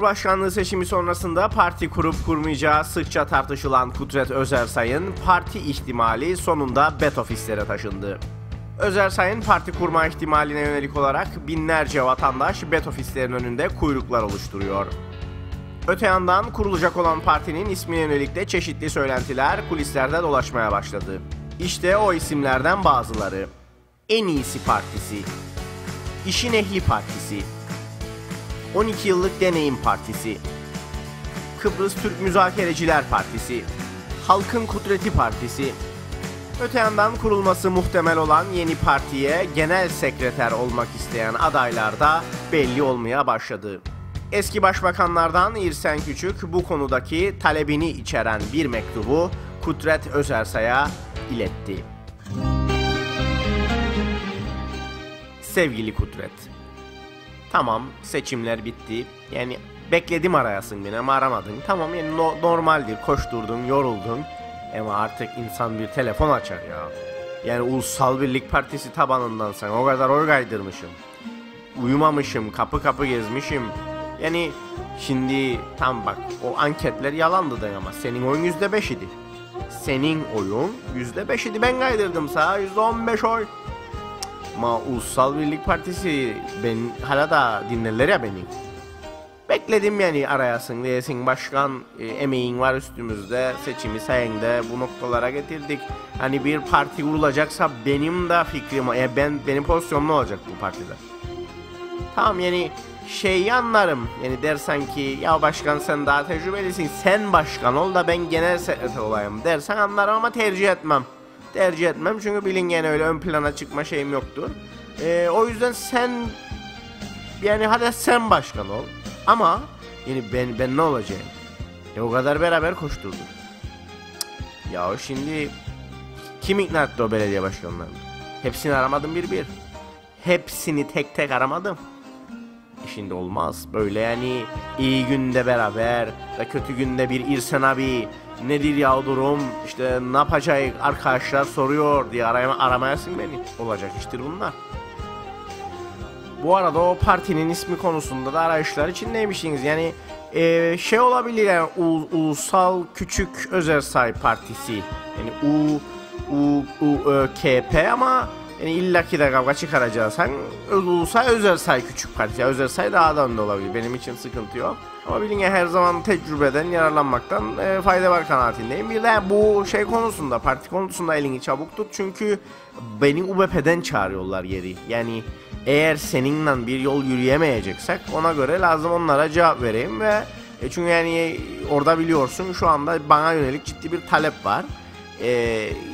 Cumhurbaşkanlığı seçimi sonrasında parti kurup kurmayacağı sıkça tartışılan Kudret Özersay'ın parti ihtimali sonunda bet ofislere taşındı. Özersay'ın parti kurma ihtimaline yönelik olarak binlerce vatandaş bet ofislerin önünde kuyruklar oluşturuyor. Öte yandan kurulacak olan partinin ismine yönelik de çeşitli söylentiler kulislerde dolaşmaya başladı. İşte o isimlerden bazıları. En iyisi partisi, İşin Ehli Partisi, 12 yıllık deneyim partisi, Kıbrıs Türk Müzakereciler Partisi, Halkın Kudreti Partisi. Öte yandan kurulması muhtemel olan yeni partiye genel sekreter olmak isteyen adaylar da belli olmaya başladı. Eski başbakanlardan İrsen Küçük bu konudaki talebini içeren bir mektubu Kudret Özersay'a iletti. Sevgili Kudret, Tamam seçimler bitti. Yani bekledim arayasın beni ama aramadın. Tamam yani no- normaldir koşturdun yoruldun. Ama artık insan bir telefon açar ya. Yani Ulusal Birlik Partisi tabanından sen o kadar oy kaydırmışım. Uyumamışım kapı kapı gezmişim. Yani şimdi tam bak o anketler yalandı da ama senin oyun yüzde beş idi. Senin oyun yüzde beş idi ben kaydırdım sana yüzde on beş oy. Ama Ulusal Birlik Partisi ben hala da dinlerler ya beni. Bekledim yani arayasın diyesin başkan e, emeğin var üstümüzde seçimi sayende bu noktalara getirdik. Hani bir parti kurulacaksa benim de fikrim yani ben benim pozisyonum ne olacak bu partide? Tamam yani şeyi anlarım. Yani dersen ki ya başkan sen daha tecrübelisin sen başkan ol da ben genel sekreter olayım dersen anlarım ama tercih etmem tercih etmem. Çünkü bilin yani öyle ön plana çıkma şeyim yoktur. Ee, o yüzden sen yani hadi sen başkan ol. Ama yani ben ben ne olacağım? E o kadar beraber koşturduk. Cık, Ya şimdi kim ikna etti o belediye başkanlarını? Hepsini aramadım bir bir. Hepsini tek tek aramadım. E şimdi olmaz. Böyle yani iyi günde beraber ve kötü günde bir İrsen abi nedir ya durum işte ne yapacak arkadaşlar soruyor diye arama, aramayasın beni. Olacak iştir bunlar. Bu arada o partinin ismi konusunda da arayışlar içindeymişsiniz. Yani e, şey olabilir yani U- Ulusal Küçük Özersay Partisi. Yani U U U Ö K P ama yani illaki de kavga çıkaracaksan Ulusal Özersay Küçük Parti. Yani Özersay daha da olabilir. Benim için sıkıntı yok. Ama bilin ya her zaman tecrübeden yararlanmaktan e, fayda var kanaatindeyim. Bir de bu şey konusunda, parti konusunda elini çabuk tut. Çünkü beni UBP'den çağırıyorlar yeri. Yani eğer seninle bir yol yürüyemeyeceksek ona göre lazım onlara cevap vereyim ve e, çünkü yani orada biliyorsun şu anda bana yönelik ciddi bir talep var. E,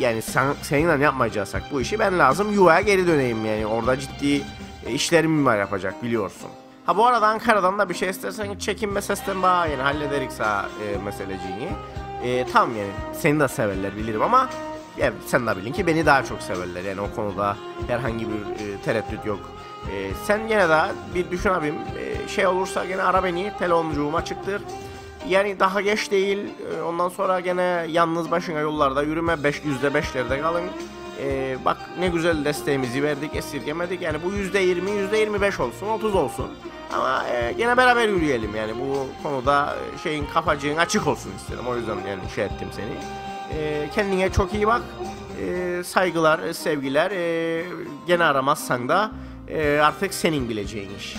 yani sen, seninle yapmayacaksak bu işi ben lazım yuvaya geri döneyim yani orada ciddi e, işlerim var yapacak biliyorsun. Ha bu arada Ankara'dan da bir şey istersen çekinme sesten bana yani hallederik sağ e, meseleciğini. E, tam yani seni de severler bilirim ama yani sen de bilin ki beni daha çok severler yani o konuda herhangi bir e, tereddüt yok. E, sen gene daha bir düşün abim e, şey olursa gene ara beni telefoncuğum açıktır. Yani daha geç değil e, ondan sonra gene yalnız başına yollarda yürüme 5 yüzde beşlerde kalın. E, bak ne güzel desteğimizi verdik esirgemedik yani bu yüzde yirmi yüzde yirmi beş olsun 30 olsun. Ama e, gene beraber yürüyelim yani bu konuda e, şeyin kafacığın açık olsun istedim o yüzden yani şey ettim seni. E, kendine çok iyi bak. E, saygılar, sevgiler. E, gene aramazsan da e, artık senin bileceğin iş.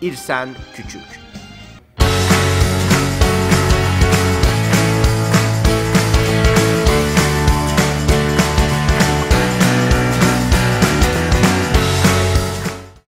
İrsen Küçük.